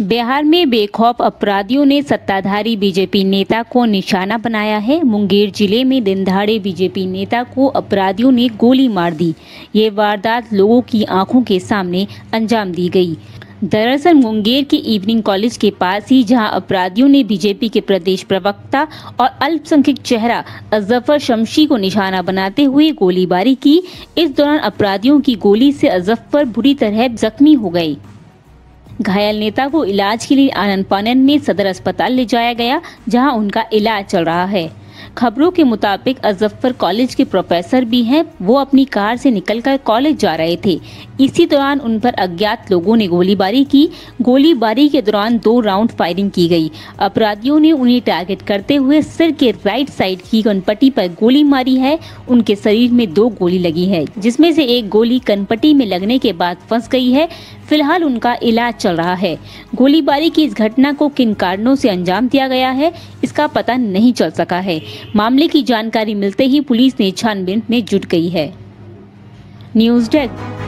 बिहार में बेखौफ अपराधियों ने सत्ताधारी बीजेपी नेता को निशाना बनाया है। मुंगेर ज़िले में दिनदहाड़े बीजेपी नेता को अपराधियों ने गोली मार दी। ये वारदात लोगों की आँखों के सामने अंजाम दी गई। दरअसल मुंगेर के इवनिंग कॉलेज के पास ही, जहाँ अपराधियों ने बीजेपी के प्रदेश प्रवक्ता और अल्पसंख्यक चेहरा अजफर शमशी को निशाना बनाते हुए गोलीबारी की, इस दौरान अपराधियों की गोली से अजफर बुरी तरह जख्मी हो गए। घायल नेता को इलाज के लिए आनंद पानन में सदर अस्पताल ले जाया गया, जहाँ उनका इलाज चल रहा है। खबरों के मुताबिक अजफ्फर कॉलेज के प्रोफेसर भी हैं। वो अपनी कार से निकलकर कॉलेज जा रहे थे। इसी दौरान उन पर अज्ञात लोगों ने गोलीबारी की। गोलीबारी के दौरान दो राउंड फायरिंग की गई। अपराधियों ने उन्हें टारगेट करते हुए सिर के राइट साइड की कनपट्टी पर गोली मारी है। उनके शरीर में दो गोली लगी है, जिसमें से एक गोली कनपट्टी में लगने के बाद फंस गई है। फ़िलहाल उनका इलाज चल रहा है। गोलीबारी की इस घटना को किन कारणों से अंजाम दिया गया है, इसका पता नहीं चल सका है। मामले की जानकारी मिलते ही पुलिस ने छानबीन में जुट गई है। News desk.